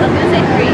I'm gonna say three.